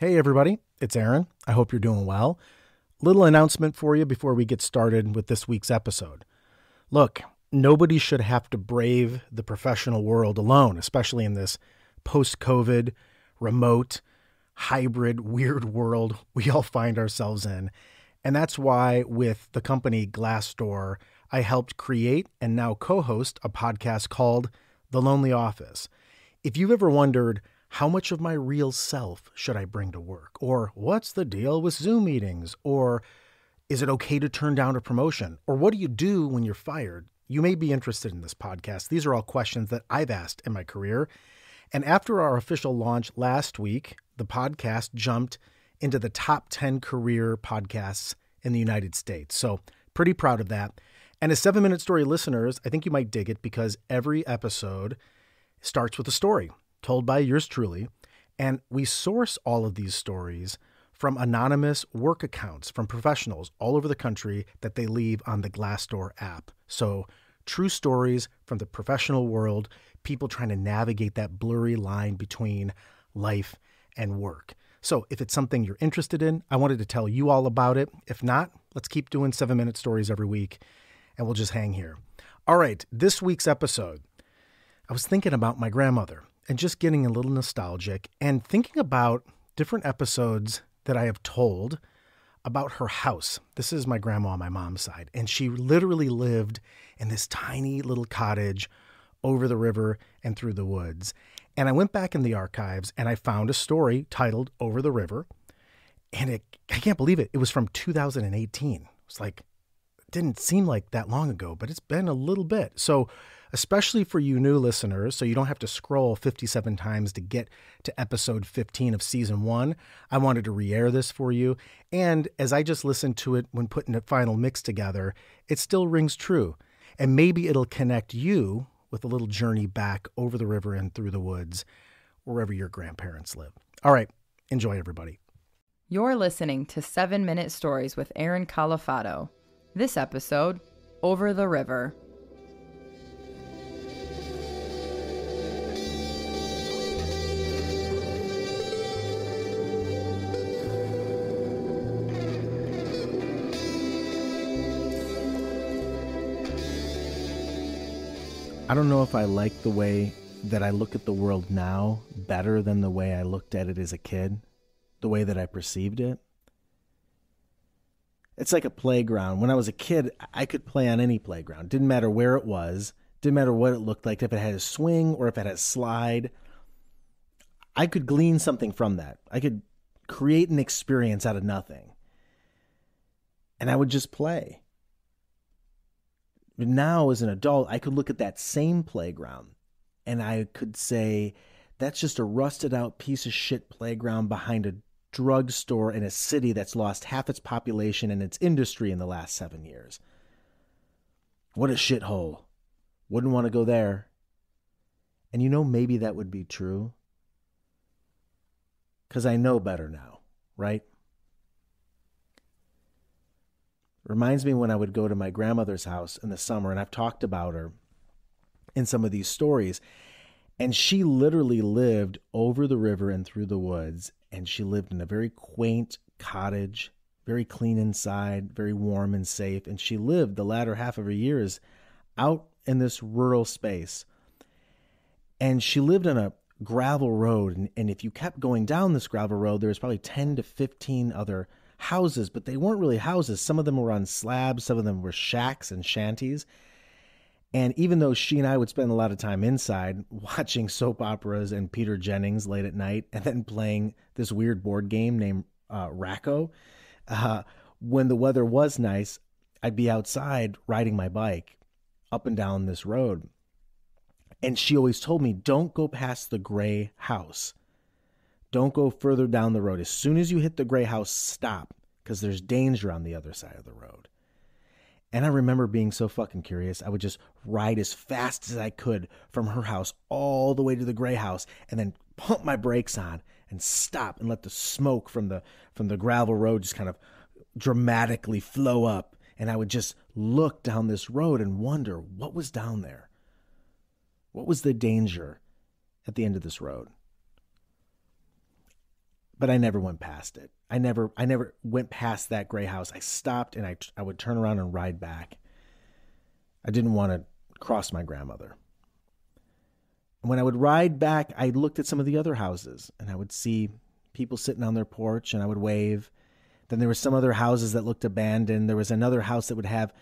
Hey, everybody, it's Aaron. I hope you're doing well. Little announcement for you before we get started with this week's episode. Look, nobody should have to brave the professional world alone, especially in this post COVID, remote, hybrid, weird world we all find ourselves in. And that's why, with the company Glassdoor, I helped create and now co host a podcast called The Lonely Office. If you've ever wondered, how much of my real self should I bring to work? Or what's the deal with Zoom meetings? Or is it okay to turn down a promotion? Or what do you do when you're fired? You may be interested in this podcast. These are all questions that I've asked in my career. And after our official launch last week, the podcast jumped into the top 10 career podcasts in the United States. So, pretty proud of that. And as seven minute story listeners, I think you might dig it because every episode starts with a story told by yours truly. And we source all of these stories from anonymous work accounts from professionals all over the country that they leave on the Glassdoor app. So, true stories from the professional world, people trying to navigate that blurry line between life and work. So, if it's something you're interested in, I wanted to tell you all about it. If not, let's keep doing seven minute stories every week and we'll just hang here. All right, this week's episode, I was thinking about my grandmother and just getting a little nostalgic and thinking about different episodes that I have told about her house. This is my grandma on my mom's side, and she literally lived in this tiny little cottage over the river and through the woods. And I went back in the archives and I found a story titled Over the River. And it, I can't believe it. It was from 2018. It was like, it didn't seem like that long ago, but it's been a little bit. So especially for you new listeners, so you don't have to scroll 57 times to get to episode 15 of season one. I wanted to re air this for you. And as I just listened to it when putting a final mix together, it still rings true. And maybe it'll connect you with a little journey back over the river and through the woods, wherever your grandparents live. All right, enjoy, everybody. You're listening to 7 Minute Stories with Aaron Calafato. This episode, Over the River. I don't know if I like the way that I look at the world now better than the way I looked at it as a kid, the way that I perceived it. It's like a playground. When I was a kid, I could play on any playground. Didn't matter where it was, didn't matter what it looked like, if it had a swing or if it had a slide. I could glean something from that. I could create an experience out of nothing. And I would just play. Now, as an adult, I could look at that same playground and I could say, that's just a rusted out piece of shit playground behind a drugstore in a city that's lost half its population and its industry in the last seven years. What a shithole. Wouldn't want to go there. And you know, maybe that would be true. Because I know better now, right? Reminds me when I would go to my grandmother's house in the summer, and I've talked about her in some of these stories. And she literally lived over the river and through the woods, and she lived in a very quaint cottage, very clean inside, very warm and safe. And she lived the latter half of her years out in this rural space. And she lived on a gravel road. And, and if you kept going down this gravel road, there was probably 10 to 15 other houses, but they weren't really houses. Some of them were on slabs, some of them were shacks and shanties. And even though she and I would spend a lot of time inside watching soap operas and Peter Jennings late at night, and then playing this weird board game named uh, Rack-O, uh, when the weather was nice, I'd be outside riding my bike up and down this road. And she always told me, don't go past the gray house. Don't go further down the road. As soon as you hit the gray house, stop because there's danger on the other side of the road. And I remember being so fucking curious. I would just ride as fast as I could from her house all the way to the gray house and then pump my brakes on and stop and let the smoke from the from the gravel road just kind of dramatically flow up and I would just look down this road and wonder what was down there. What was the danger at the end of this road? But I never went past it. I never I never went past that gray house. I stopped and I I would turn around and ride back. I didn't want to cross my grandmother. And when I would ride back, I looked at some of the other houses and I would see people sitting on their porch and I would wave. Then there were some other houses that looked abandoned. There was another house that would have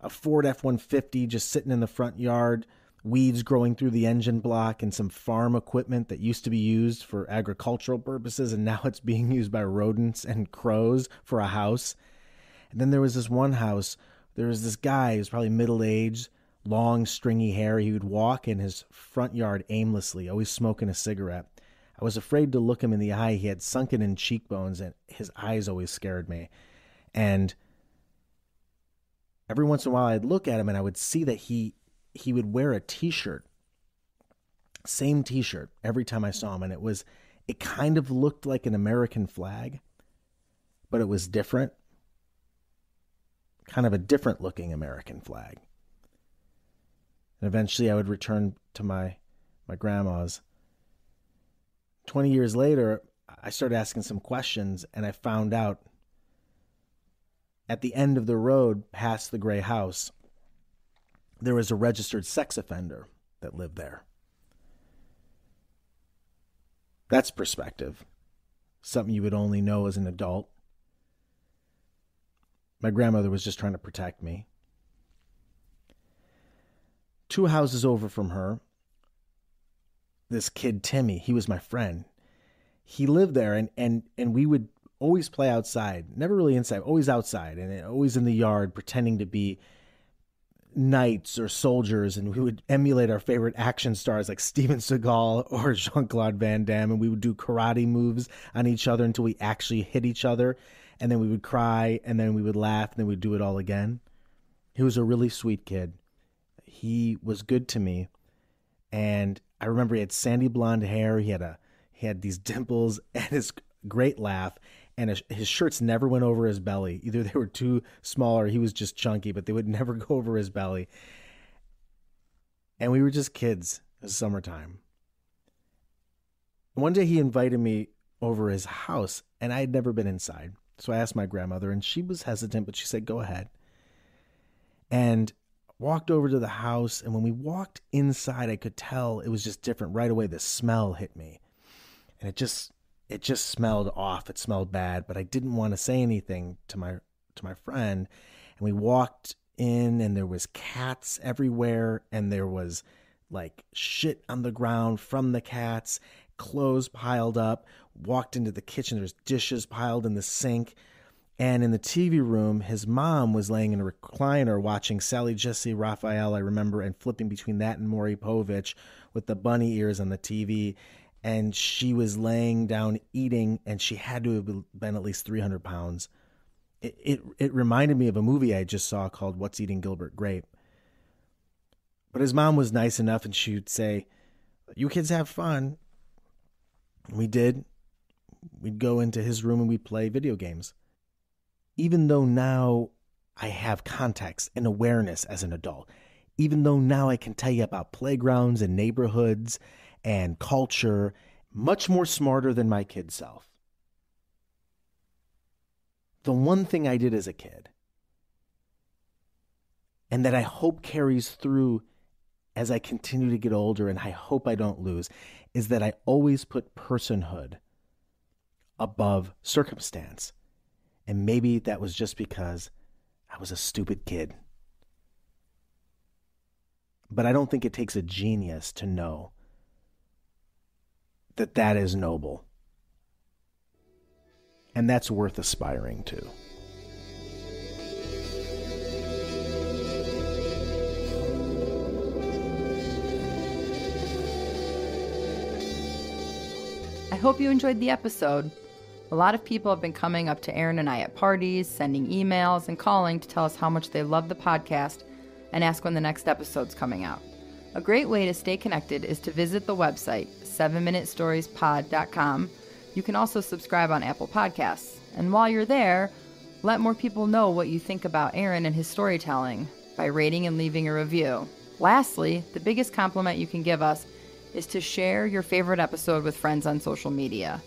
a Ford F 150 just sitting in the front yard weeds growing through the engine block, and some farm equipment that used to be used for agricultural purposes, and now it's being used by rodents and crows for a house. And then there was this one house. There was this guy who was probably middle aged, long, stringy hair. He would walk in his front yard aimlessly, always smoking a cigarette. I was afraid to look him in the eye. He had sunken in cheekbones, and his eyes always scared me. And every once in a while, I'd look at him and I would see that he he would wear a t-shirt same t-shirt every time I saw him and it was it kind of looked like an American flag but it was different kind of a different looking American flag. And eventually I would return to my my grandma's. 20 years later I started asking some questions and I found out at the end of the road past the gray house there was a registered sex offender that lived there. That's perspective, something you would only know as an adult. My grandmother was just trying to protect me. Two houses over from her, this kid Timmy, he was my friend. He lived there and and and we would always play outside, never really inside, always outside and always in the yard pretending to be knights or soldiers and we would emulate our favorite action stars like Steven Seagal or Jean Claude Van Damme and we would do karate moves on each other until we actually hit each other and then we would cry and then we would laugh and then we'd do it all again. He was a really sweet kid. He was good to me. And I remember he had sandy blonde hair, he had a he had these dimples and his great laugh and his shirts never went over his belly. Either they were too small or he was just chunky, but they would never go over his belly. And we were just kids. It was summertime. One day he invited me over his house, and I had never been inside. So I asked my grandmother, and she was hesitant, but she said, Go ahead. And walked over to the house, and when we walked inside, I could tell it was just different. Right away, the smell hit me. And it just it just smelled off. It smelled bad, but I didn't want to say anything to my to my friend. And we walked in and there was cats everywhere and there was like shit on the ground from the cats, clothes piled up. Walked into the kitchen, there's dishes piled in the sink. And in the TV room, his mom was laying in a recliner watching Sally Jessy Raphael, I remember, and flipping between that and Maury Povich with the bunny ears on the TV and she was laying down eating, and she had to have been at least 300 pounds. It, it, it reminded me of a movie I just saw called What's Eating Gilbert Grape. But his mom was nice enough, and she would say, You kids have fun. we did. We'd go into his room and we'd play video games. Even though now I have context and awareness as an adult, even though now I can tell you about playgrounds and neighborhoods and culture much more smarter than my kid self. The one thing I did as a kid, and that I hope carries through as I continue to get older, and I hope I don't lose, is that I always put personhood above circumstance. And maybe that was just because I was a stupid kid. But I don't think it takes a genius to know that that is noble. And that's worth aspiring to. I hope you enjoyed the episode. A lot of people have been coming up to Aaron and I at parties, sending emails, and calling to tell us how much they love the podcast and ask when the next episode's coming out. A great way to stay connected is to visit the website, 7minutestoriespod.com. You can also subscribe on Apple Podcasts. And while you're there, let more people know what you think about Aaron and his storytelling by rating and leaving a review. Lastly, the biggest compliment you can give us is to share your favorite episode with friends on social media.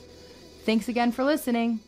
Thanks again for listening.